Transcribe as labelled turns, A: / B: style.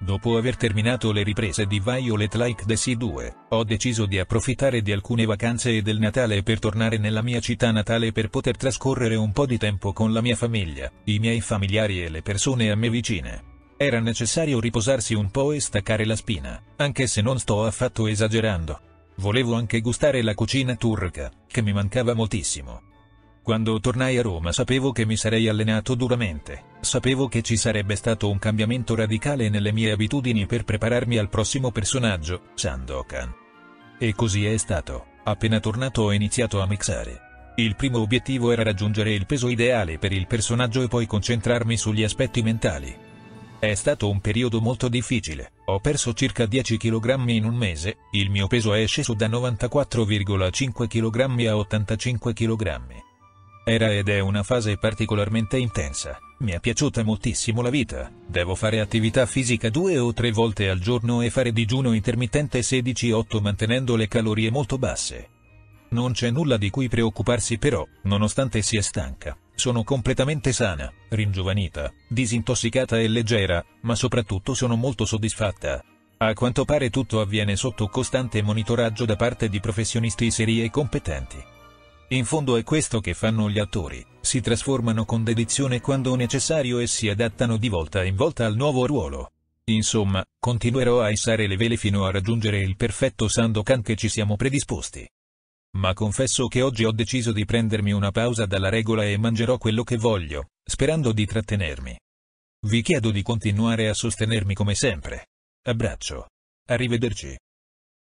A: Dopo aver terminato le riprese di Violet Like the Sea 2, ho deciso di approfittare di alcune vacanze e del Natale per tornare nella mia città natale per poter trascorrere un po' di tempo con la mia famiglia, i miei familiari e le persone a me vicine. Era necessario riposarsi un po' e staccare la spina, anche se non sto affatto esagerando. Volevo anche gustare la cucina turca, che mi mancava moltissimo. Quando tornai a Roma sapevo che mi sarei allenato duramente, sapevo che ci sarebbe stato un cambiamento radicale nelle mie abitudini per prepararmi al prossimo personaggio, Sandokan. E così è stato, appena tornato ho iniziato a mixare. Il primo obiettivo era raggiungere il peso ideale per il personaggio e poi concentrarmi sugli aspetti mentali. È stato un periodo molto difficile, ho perso circa 10 kg in un mese, il mio peso è sceso da 94,5 kg a 85 kg. Era ed è una fase particolarmente intensa, mi è piaciuta moltissimo la vita, devo fare attività fisica due o tre volte al giorno e fare digiuno intermittente 16-8 mantenendo le calorie molto basse. Non c'è nulla di cui preoccuparsi però, nonostante sia stanca, sono completamente sana, ringiovanita, disintossicata e leggera, ma soprattutto sono molto soddisfatta. A quanto pare tutto avviene sotto costante monitoraggio da parte di professionisti seri e competenti. In fondo è questo che fanno gli attori, si trasformano con dedizione quando necessario e si adattano di volta in volta al nuovo ruolo. Insomma, continuerò a issare le vele fino a raggiungere il perfetto Sandokan che ci siamo predisposti. Ma confesso che oggi ho deciso di prendermi una pausa dalla regola e mangerò quello che voglio, sperando di trattenermi. Vi chiedo di continuare a sostenermi come sempre. Abbraccio. Arrivederci.